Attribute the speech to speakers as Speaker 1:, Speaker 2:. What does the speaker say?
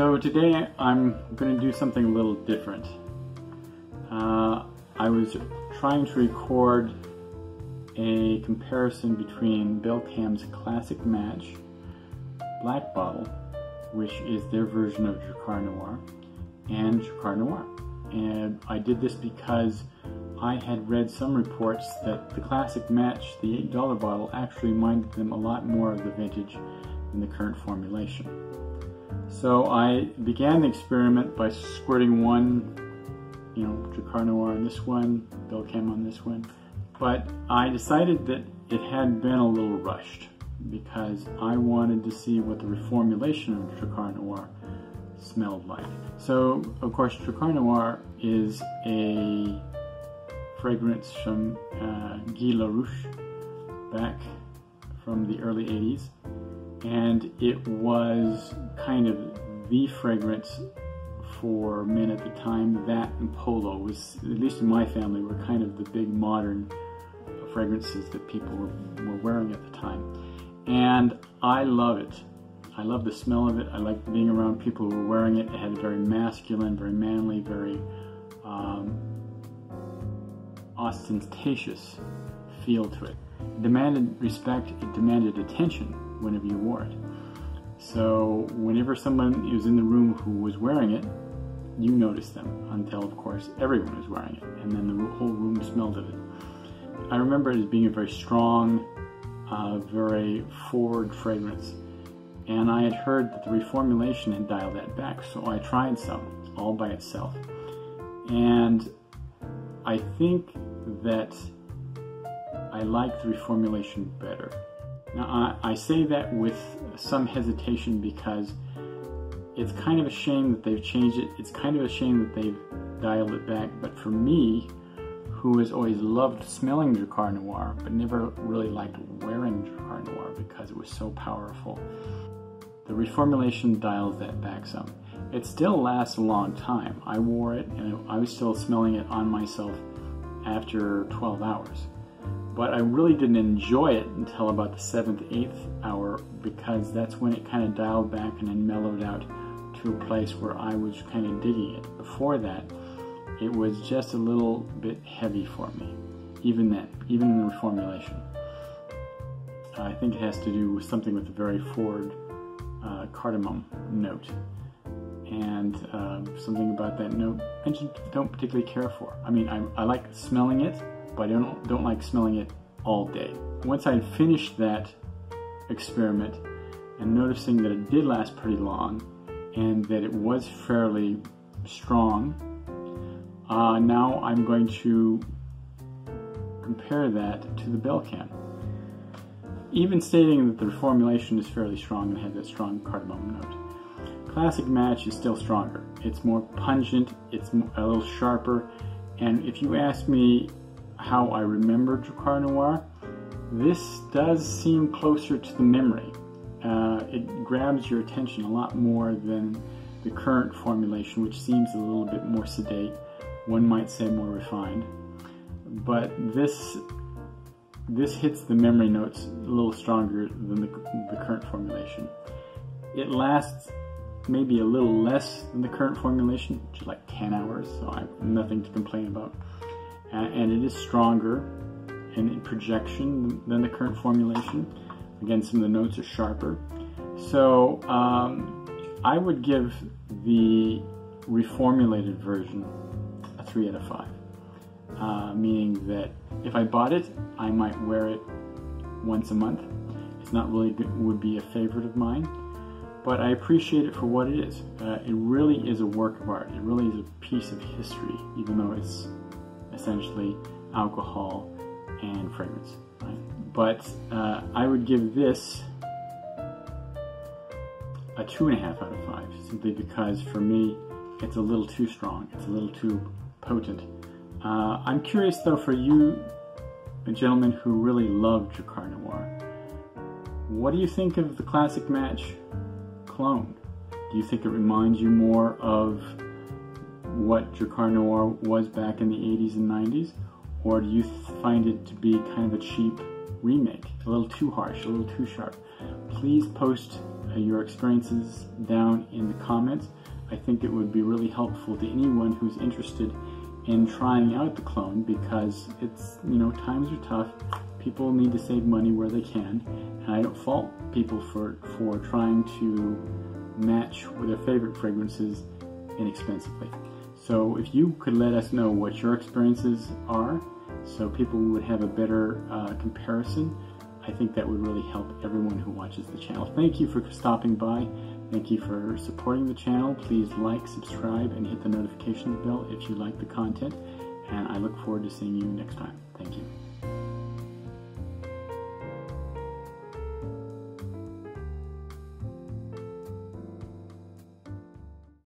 Speaker 1: So today I'm going to do something a little different. Uh, I was trying to record a comparison between Belcam's classic match, Black Bottle, which is their version of Drakkar Noir, and Drakkar Noir. And I did this because I had read some reports that the classic match, the $8 bottle, actually reminded them a lot more of the vintage than the current formulation. So I began the experiment by squirting one, you know, Drakkar Noir on this one, Belcam on this one, but I decided that it had been a little rushed because I wanted to see what the reformulation of Drakkar Noir smelled like. So, of course, Drakkar Noir is a fragrance from uh, Guy Laroche back from the early 80s. And it was kind of the fragrance for men at the time. That and Polo was, at least in my family, were kind of the big modern fragrances that people were, were wearing at the time. And I love it. I love the smell of it. I like being around people who were wearing it. It had a very masculine, very manly, very um, ostentatious feel to it. It demanded respect, it demanded attention whenever you wore it. So whenever someone was in the room who was wearing it, you noticed them until, of course, everyone was wearing it, and then the whole room smelled of it. I remember it as being a very strong, uh, very forward fragrance, and I had heard that the reformulation had dialed that back, so I tried some all by itself. And I think that I like the reformulation better. Now, I, I, say that with some hesitation because it's kind of a shame that they've changed it. It's kind of a shame that they've dialed it back. But for me, who has always loved smelling Drakkar Noir, but never really liked wearing Drakkar Noir because it was so powerful, the reformulation dials that back some. It still lasts a long time. I wore it and I was still smelling it on myself after 12 hours. But I really didn't enjoy it until about the seventh, eighth hour because that's when it kind of dialed back and then mellowed out to a place where I was kind of digging it. Before that, it was just a little bit heavy for me, even then, even in the reformulation. I think it has to do with something with a very forward uh, cardamom note and uh, something about that note I just don't particularly care for. I mean, I, I like smelling it, but I don't, don't like smelling it all day. Once I had finished that experiment and noticing that it did last pretty long and that it was fairly strong, uh, now I'm going to compare that to the Belcam. Even stating that the formulation is fairly strong and has that strong cardamom note. Classic Match is still stronger. It's more pungent, it's a little sharper, and if you ask me how I remember Drakkar Noir, this does seem closer to the memory. Uh, it grabs your attention a lot more than the current formulation, which seems a little bit more sedate, one might say more refined. But this this hits the memory notes a little stronger than the, the current formulation. It lasts maybe a little less than the current formulation, which is like 10 hours, so I have nothing to complain about. And it is stronger in projection than the current formulation. Again, some of the notes are sharper. So um, I would give the reformulated version a 3 out of 5. Uh, meaning that if I bought it, I might wear it once a month. It's not really would be a favorite of mine but I appreciate it for what it is. Uh, it really is a work of art. It really is a piece of history, even though it's essentially alcohol and fragrance. Right? But uh, I would give this a two and a half out of five, simply because for me, it's a little too strong. It's a little too potent. Uh, I'm curious though for you, a gentleman who really love Drakkar Noir, what do you think of the classic match clone? Do you think it reminds you more of what Drakkar Noir was back in the 80s and 90s? Or do you find it to be kind of a cheap remake? A little too harsh, a little too sharp? Please post uh, your experiences down in the comments. I think it would be really helpful to anyone who's interested in trying out the clone because it's, you know, times are tough. People need to save money where they can. And I don't fault people for, for trying to match their favorite fragrances inexpensively. So if you could let us know what your experiences are so people would have a better uh, comparison, I think that would really help everyone who watches the channel. Thank you for stopping by. Thank you for supporting the channel. Please like, subscribe, and hit the notification bell if you like the content. And I look forward to seeing you next time. Thank you.